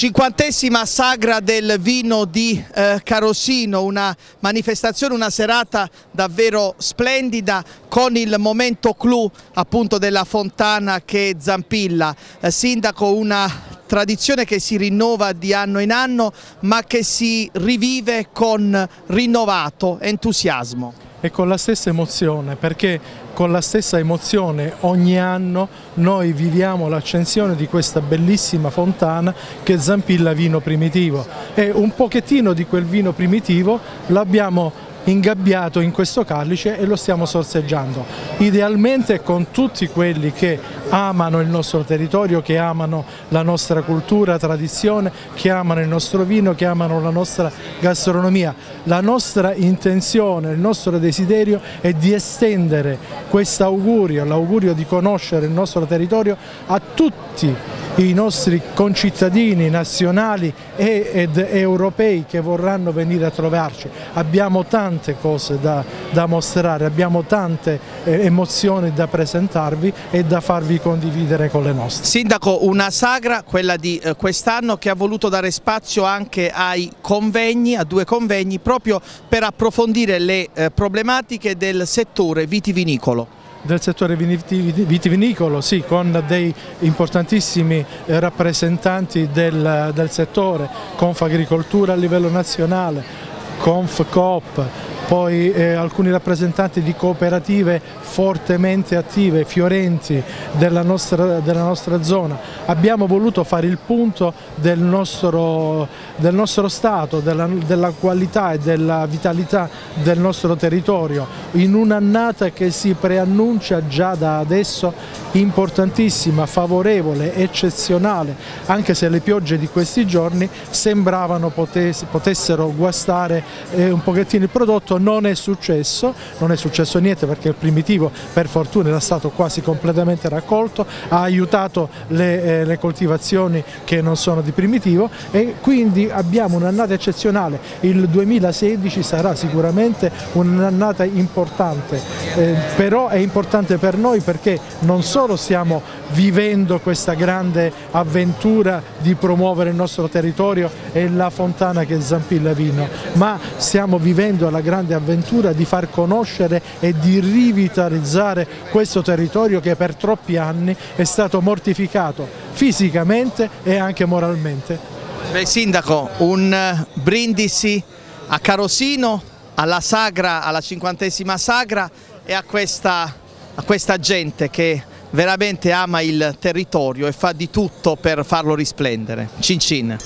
Cinquantesima sagra del vino di eh, Carosino, una manifestazione, una serata davvero splendida con il momento clou appunto della fontana che zampilla. Eh, sindaco, una tradizione che si rinnova di anno in anno ma che si rivive con rinnovato entusiasmo e con la stessa emozione perché con la stessa emozione ogni anno noi viviamo l'accensione di questa bellissima fontana che zampilla vino primitivo. E un pochettino di quel vino primitivo l'abbiamo ingabbiato in questo calice e lo stiamo sorseggiando, idealmente con tutti quelli che amano il nostro territorio, che amano la nostra cultura, tradizione, che amano il nostro vino, che amano la nostra gastronomia. La nostra intenzione, il nostro desiderio è di estendere questo augurio, l'augurio di conoscere il nostro territorio a tutti i nostri concittadini nazionali ed europei che vorranno venire a trovarci. Abbiamo tante cose da, da mostrare, abbiamo tante eh, emozioni da presentarvi e da farvi condividere con le nostre. Sindaco, una sagra, quella di eh, quest'anno, che ha voluto dare spazio anche ai convegni, a due convegni, proprio per approfondire le eh, problematiche del settore vitivinicolo del settore vitivinicolo, sì, con dei importantissimi eh, rappresentanti del, del settore, Confagricoltura a livello nazionale, Confcoop, poi eh, alcuni rappresentanti di cooperative fortemente attive, fiorenti della nostra, della nostra zona. Abbiamo voluto fare il punto del nostro, del nostro Stato, della, della qualità e della vitalità del nostro territorio in un'annata che si preannuncia già da adesso importantissima, favorevole, eccezionale, anche se le piogge di questi giorni sembravano potessero guastare eh, un pochettino il prodotto, non è successo, non è successo niente perché il primitivo per fortuna era stato quasi completamente raccolto, ha aiutato le, eh, le coltivazioni che non sono di primitivo e quindi abbiamo un'annata eccezionale, il 2016 sarà sicuramente un'annata importante, eh, però è importante per noi perché non solo stiamo vivendo questa grande avventura di promuovere il nostro territorio e la fontana che zampilla vino, ma stiamo vivendo la grande avventura di far conoscere e di rivitalizzare questo territorio che per troppi anni è stato mortificato fisicamente e anche moralmente. Beh, Sindaco, un brindisi a Carosino, alla sagra, alla cinquantesima sagra e a questa, a questa gente che veramente ama il territorio e fa di tutto per farlo risplendere. Cin cin.